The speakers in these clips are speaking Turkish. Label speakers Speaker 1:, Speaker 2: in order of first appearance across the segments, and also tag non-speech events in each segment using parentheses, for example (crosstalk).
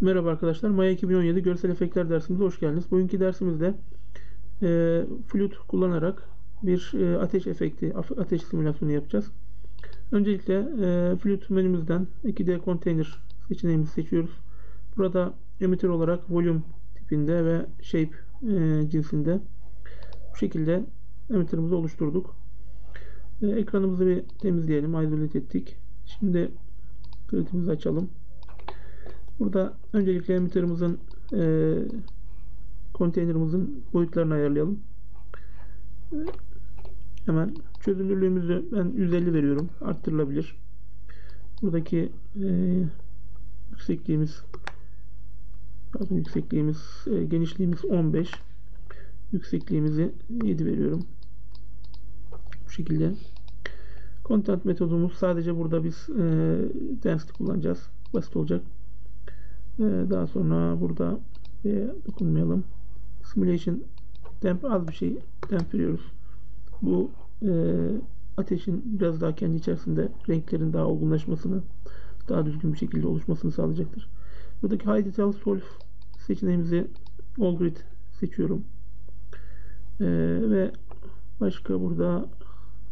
Speaker 1: Merhaba arkadaşlar. Maya 2017 Görsel Efektler dersimize hoş geldiniz. Bugünkü dersimizde e, flüt kullanarak bir e, ateş efekti, ateş simülasyonu yapacağız. Öncelikle e, flüt menümüzden 2D container seçeneğimizi seçiyoruz. Burada emitter olarak volume tipinde ve shape e, cinsinde bu şekilde emitter'ımızı oluşturduk. E, ekranımızı bir temizleyelim. Isolate ettik. Şimdi gridimizi açalım. Burada öncelikle emitter'ımızın e, konteynerimizin boyutlarını ayarlayalım. E, hemen çözünürlüğümüzü ben 150 veriyorum. Arttırılabilir. Buradaki e, yüksekliğimiz pardon, yüksekliğimiz e, genişliğimiz 15 yüksekliğimizi 7 veriyorum. Bu şekilde. Content metodumuz sadece burada biz e, density kullanacağız. Basit olacak. Ee, daha sonra burada e, dokunmayalım. Simulation temp az bir şey temp veriyoruz. Bu e, ateşin biraz daha kendi içerisinde renklerin daha olgunlaşmasını daha düzgün bir şekilde oluşmasını sağlayacaktır. Buradaki High Detail Solve seçeneğimizi All Grid seçiyorum. Ee, ve başka burada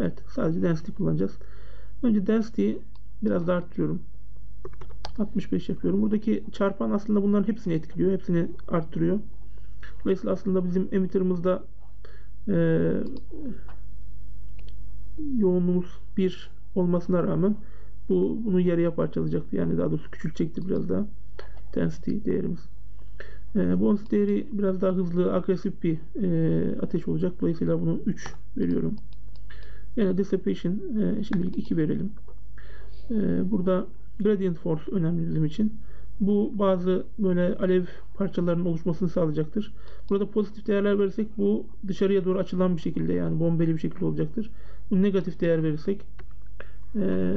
Speaker 1: evet sadece density kullanacağız. Önce density'yi biraz daha arttırıyorum. 65 yapıyorum. Buradaki çarpan aslında bunların hepsini etkiliyor. Hepsini arttırıyor. Dolayısıyla aslında bizim emitter'ımızda e, yoğunluğumuz 1 olmasına rağmen bu bunu yarıya parçalayacaktı. Yani daha doğrusu küçültecekti biraz daha density değerimiz. E, bu değeri biraz daha hızlı, agresif bir e, ateş olacak. Dolayısıyla bunu 3 veriyorum. Yani dissipation e, şimdilik 2 verelim. E, burada Gradient Force önemli bizim için. Bu bazı böyle alev parçalarının oluşmasını sağlayacaktır. Burada pozitif değerler verirsek bu dışarıya doğru açılan bir şekilde yani bombeli bir şekilde olacaktır. Bu negatif değer verirsek e,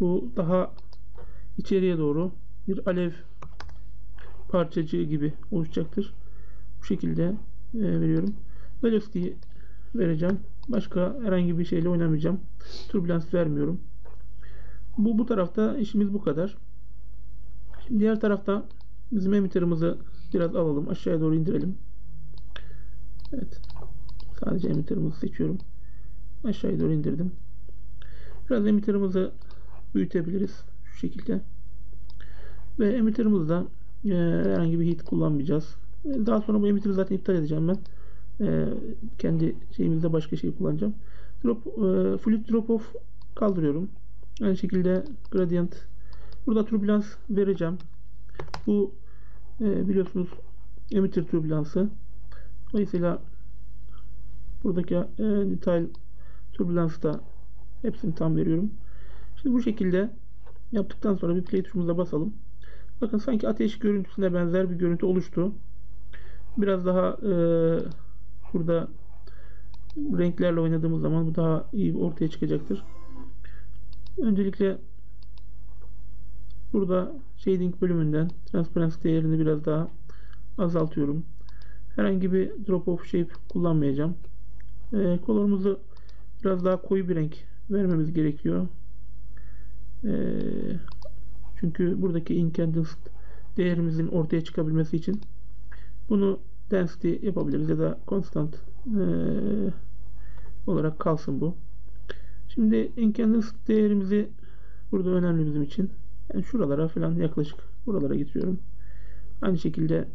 Speaker 1: bu daha içeriye doğru bir alev parçacığı gibi oluşacaktır. Bu şekilde e, veriyorum. Velocity vereceğim. Başka herhangi bir şeyle oynamayacağım. Turbulans vermiyorum. Bu bu tarafta işimiz bu kadar. Şimdi diğer tarafta bizim emitter'ımızı biraz alalım. Aşağıya doğru indirelim. Evet. Sadece emitter'ımızı seçiyorum. Aşağıya doğru indirdim. Biraz emitter'ımızı büyütebiliriz. Şu şekilde. Ve emitter'ımızda e, herhangi bir hit kullanmayacağız. E, daha sonra bu emitter'ı zaten iptal edeceğim ben. E, kendi şeyimizde başka şey kullanacağım. Drop, e, fluid drop off kaldırıyorum. Aynı şekilde gradient. Burada türbülans vereceğim. Bu e, biliyorsunuz emitter türbülansı. Dolayısıyla buradaki e, detail türbülansı da hepsini tam veriyorum. Şimdi bu şekilde yaptıktan sonra bir play tuşumuza basalım. Bakın sanki ateş görüntüsüne benzer bir görüntü oluştu. Biraz daha e, burada renklerle oynadığımız zaman bu daha iyi ortaya çıkacaktır. Öncelikle burada shading bölümünden transparency değerini biraz daha azaltıyorum. Herhangi bir drop off shape kullanmayacağım. E, kolorumuzu biraz daha koyu bir renk vermemiz gerekiyor. E, çünkü buradaki incandescent değerimizin ortaya çıkabilmesi için bunu density yapabiliriz ya da constant e, olarak kalsın bu. Şimdi incandescent değerimizi burada önemli bizim için. Yani şuralara falan yaklaşık buralara getiriyorum. Aynı şekilde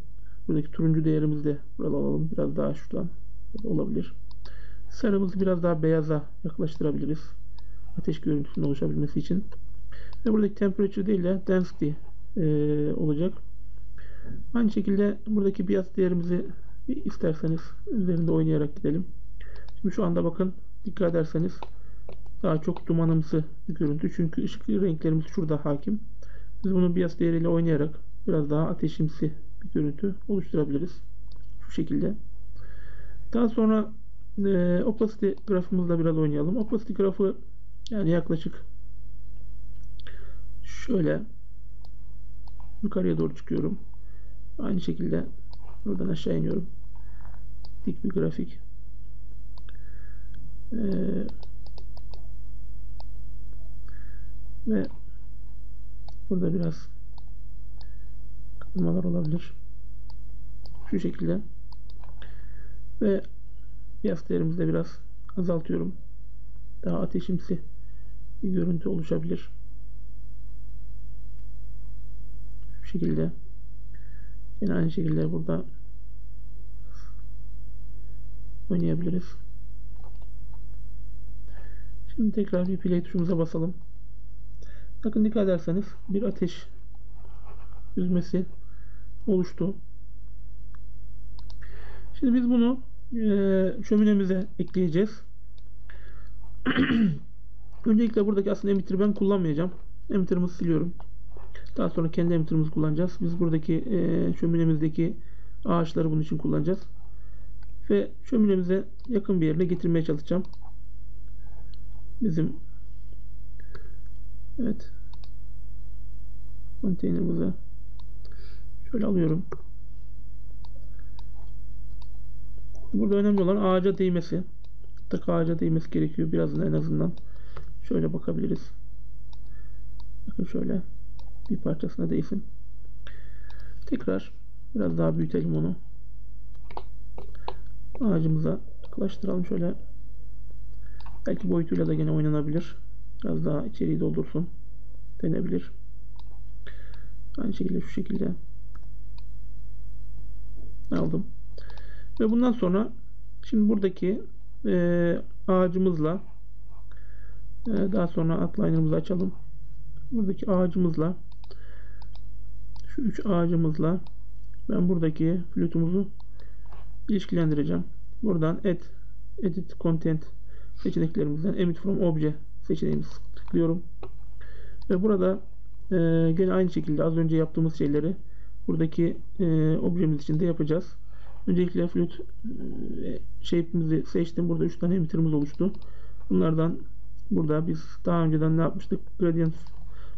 Speaker 1: buradaki turuncu değerimizi de burada alalım. Biraz daha şuradan olabilir. Sarımızı biraz daha beyaza yaklaştırabiliriz. Ateş görüntüsünün oluşabilmesi için. Ve buradaki temperature değil de density e, olacak. Aynı şekilde buradaki bias değerimizi isterseniz üzerinde oynayarak gidelim. Şimdi şu anda bakın dikkat ederseniz daha çok dumanımsı bir görüntü. Çünkü ışık renklerimiz şurada hakim. Biz bunu bias değeriyle oynayarak biraz daha ateşimsi bir görüntü oluşturabiliriz. Şu şekilde. Daha sonra e, opacity grafımızla biraz oynayalım. Opacity grafı yani yaklaşık şöyle yukarıya doğru çıkıyorum. Aynı şekilde buradan aşağı iniyorum. Dik bir grafik. Ee, ve burada biraz kırmalar olabilir. Şu şekilde. Ve piyas değerimizi de biraz azaltıyorum. Daha ateşimsi bir görüntü oluşabilir. Şu şekilde. Yine aynı şekilde burada oynayabiliriz. Şimdi tekrar bir play tuşumuza basalım. Bakın dikkat ederseniz bir ateş yüzmesi oluştu. Şimdi biz bunu e, şöminemize ekleyeceğiz. (clears throat) Öncelikle buradaki aslında emitter'ı ben kullanmayacağım. Emitter'ımızı siliyorum. Daha sonra kendi emitter'ımızı kullanacağız. Biz buradaki e, şöminemizdeki ağaçları bunun için kullanacağız. Ve şöminemize yakın bir yerine getirmeye çalışacağım. Bizim evet konteynerimize şöyle alıyorum. Burada önemli olan ağaca değmesi. Tak ağaca değmesi gerekiyor. Birazdan en azından. Şöyle bakabiliriz. Bakın şöyle bir parçasına değsin. Tekrar biraz daha büyütelim onu. Ağacımıza yaklaştıralım şöyle. Belki boyutuyla da gene oynanabilir. Biraz daha içeriği doldursun. Denebilir. Aynı şekilde şu şekilde aldım. Ve bundan sonra şimdi buradaki e, ağacımızla e, daha sonra outliner'ımızı açalım. Buradaki ağacımızla şu üç ağacımızla ben buradaki flütümüzü ilişkilendireceğim. Buradan add edit content seçeneklerimizden emit from obje seçeneğimizi tıklıyorum. Ve burada e, gene aynı şekilde az önce yaptığımız şeyleri buradaki e, objemiz için de yapacağız. Öncelikle flüt e, shape'imizi seçtim. Burada 3 tane emitter'ımız oluştu. Bunlardan burada biz daha önceden ne yapmıştık? Gradient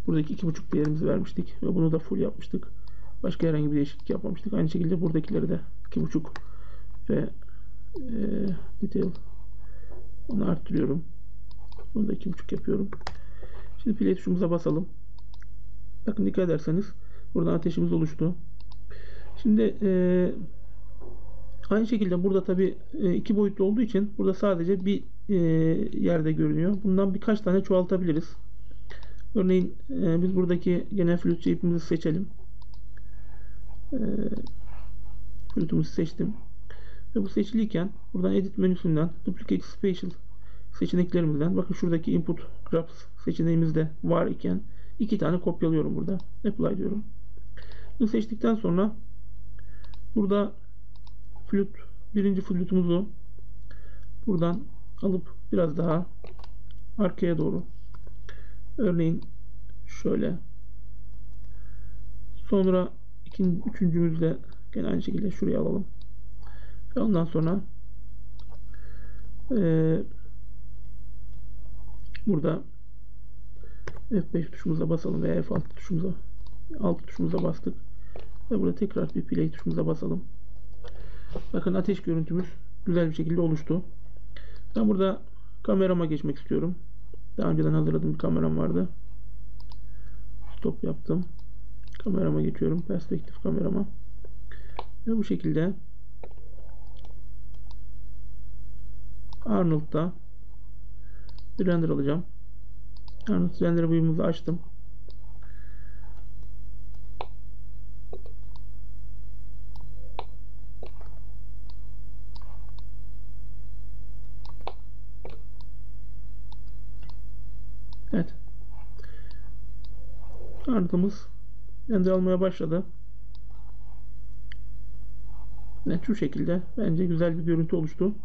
Speaker 1: buradaki 2.5 değerimizi vermiştik ve bunu da full yapmıştık. Başka herhangi bir değişiklik yapmamıştık. Aynı şekilde buradakileri de 2.5 ve e, detail onu arttırıyorum. Bunu da 2.5 yapıyorum. Şimdi play tuşumuza basalım. Bakın dikkat ederseniz buradan ateşimiz oluştu. Şimdi e, aynı şekilde burada tabi e, iki boyutlu olduğu için burada sadece bir e, yerde görünüyor. Bundan birkaç tane çoğaltabiliriz. Örneğin e, biz buradaki genel flüt shape'imizi seçelim. E, flütümüzü seçtim. Ve bu seçiliyken buradan edit menüsünden duplicate spatial seçeneklerimizden bakın şuradaki input graphs seçeneğimizde var iken iki tane kopyalıyorum burada. Apply diyorum. Bunu seçtikten sonra burada flüt birinci flütümüzü buradan alıp biraz daha arkaya doğru örneğin şöyle sonra ikinci, üçüncümüzde gene aynı şekilde şuraya alalım ve ondan sonra e, burada F5 tuşumuza basalım veya F6 tuşumuza alt tuşumuza bastık. Ve burada tekrar bir play tuşumuza basalım. Bakın ateş görüntümüz güzel bir şekilde oluştu. Ben burada kamerama geçmek istiyorum. Daha önceden hazırladığım bir kameram vardı. Stop yaptım. Kamerama geçiyorum. Perspektif kamerama. Ve bu şekilde Arnold'da bir render alacağım. Arnold render view'umuzu açtım. Evet. Arnold'umuz render almaya başladı. Evet şu şekilde bence güzel bir görüntü oluştu.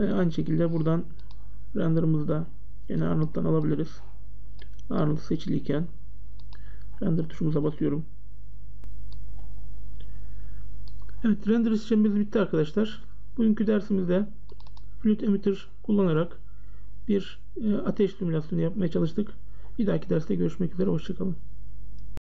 Speaker 1: Ve aynı şekilde buradan render'ımızı da yine Arnold'dan alabiliriz. Arnold seçiliyken render tuşumuza basıyorum. Evet render işlemimiz bitti arkadaşlar. Bugünkü dersimizde Fluid Emitter kullanarak bir e, ateş simülasyonu yapmaya çalıştık. Bir dahaki derste görüşmek üzere. Hoşçakalın.